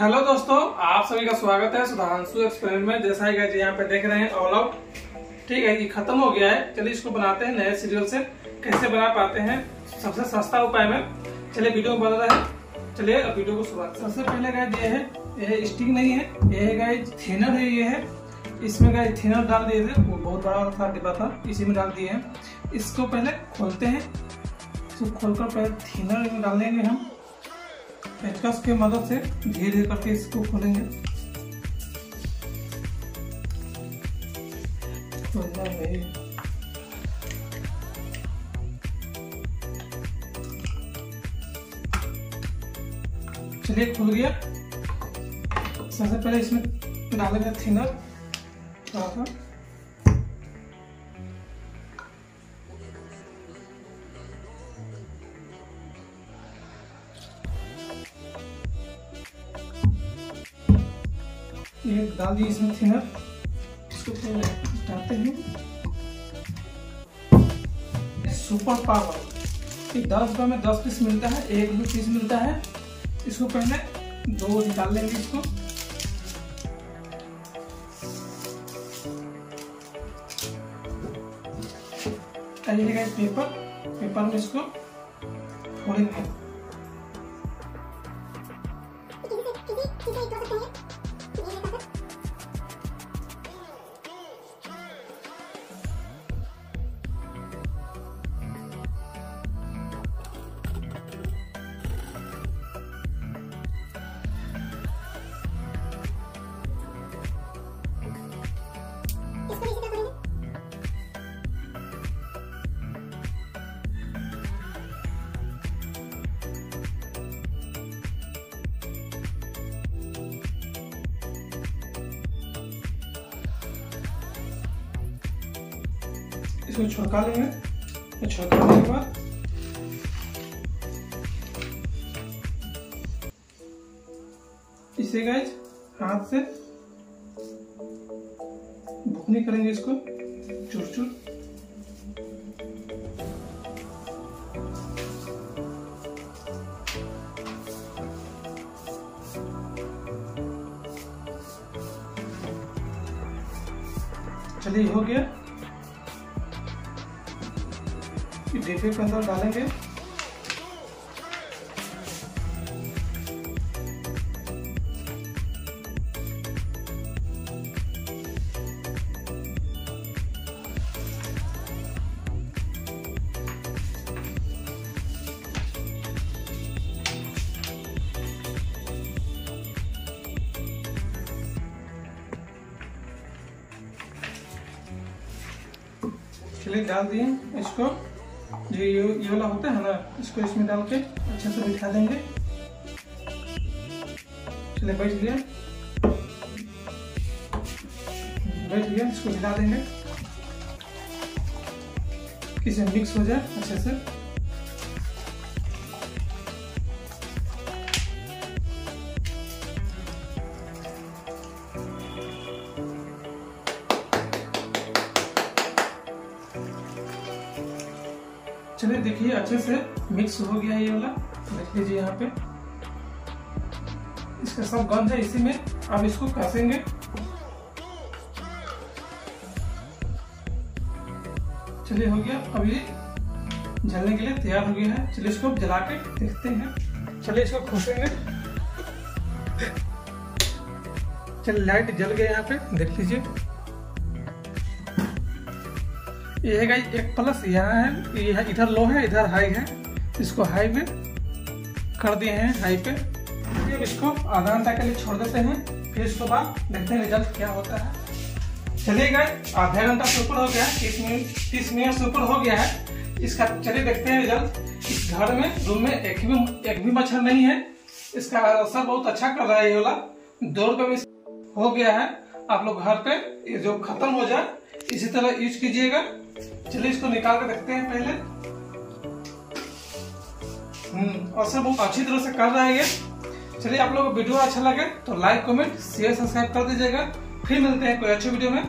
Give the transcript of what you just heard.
Hello दोस्तों, आप सभी का स्वागत है सुधांशु एक्सपेरिमेंट में। जैसा ही यहाँ पे देख रहे हैं ऑल आउट ठीक है, ये खत्म हो गया है। चलिए इसको बनाते हैं नए सीरियल से। कैसे बना पाते हैं? सबसे सस्ता उपाय में। चलिए वीडियो बन रहा है। चलिए, अब वीडियो को शुरुआत। सबसे पहले गाइस ये है, ये स्टिक नहीं है। ये है गाइस थिनर है ये है। इसमें गाइस थिनर डाल दिए थे। वो बहुत बड़ा था, डिब्बा था। इसी में डाल दिए हैं। इसको पहले खोलते हैं। इसको खोलकर पहले थिनर डालेंगे हम। पेचकस की मदद से धीरे धीरे करके इसको खोलेंगे। चलिए, खुल गया। सबसे पहले इसमें डालेंगे थिनर। थोड़ा सा ये डाल दिए इसमें थिनर। इसको डालते हैं। सुपर पावर ये दस रुपये में दस पीस मिलता है, एक भी पीस मिलता है। इसको पहले दो डाल लेंगे इसको। पेपर पेपर में इसको फोड़ेंगे। इसको छिड़का लेंगे। छिड़काने के बाद। इसे गैस हाथ से भुकनी करेंगे इसको चूर चूर चलिए, हो गया। डिब्बे के अंदर डालेंगे। डाल दिए इसको। जो ये ये वाला होता है ना, इसको इसमें डाल के अच्छे से बिठा देंगे। चलिए, बैठ गया। बैठ गया, इसको हिला देंगे। किसी मिक्स हो जाए अच्छे से। चलिए देखिए, अच्छे से मिक्स हो गया ये वाला। देख लीजिए यहाँ पे। इसका सब गंध है, इसी में अब इसको कसेंगे। चलिए, हो गया। अब ये जलने के लिए तैयार हो गया है। चलिए, इसको जला के देखते हैं। चलिए, इसको खोसेंगे। चलिए, लाइट जल गया यहाँ पे। देख लीजिए। ये है गाइस एक प्लस यहाँ है, ये है, इधर लो है, इधर हाई है। इसको हाई में कर दिए हैं हाई पे। फिर इसको आधा घंटा के लिए छोड़ देते हैं। फिर इसके बाद देखते हैं रिज़ल्ट क्या होता है। चलिए गाइस आधा घंटा से ऊपर हो गया, तीस मिनट तीस मिनट से ऊपर हो गया है। इसका, चलिए देखते हैं रिज़ल्ट इस घर में रूम में एक भी एक भी मच्छर नहीं है। इसका असर बहुत अच्छा कर रहा है ये वाला। दो रुपये में हो गया है। आप लोग घर पे जो खत्म हो जाए, इसी तरह यूज़ कीजिएगा। चलिए इसको निकाल कर देखते हैं पहले। हम्म और सब अच्छी तरह से कर रहा है ये। चलिए आप लोगों को वीडियो अच्छा लगे तो लाइक, कमेंट शेयर सब्सक्राइब कर दीजिएगा। फिर मिलते हैं कोई अच्छे वीडियो में।